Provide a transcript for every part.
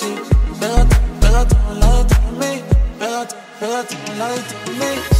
así. Pégate, pégate al lado de mí. Pégate, pégate lado de mí.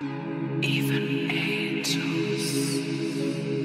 Even angels.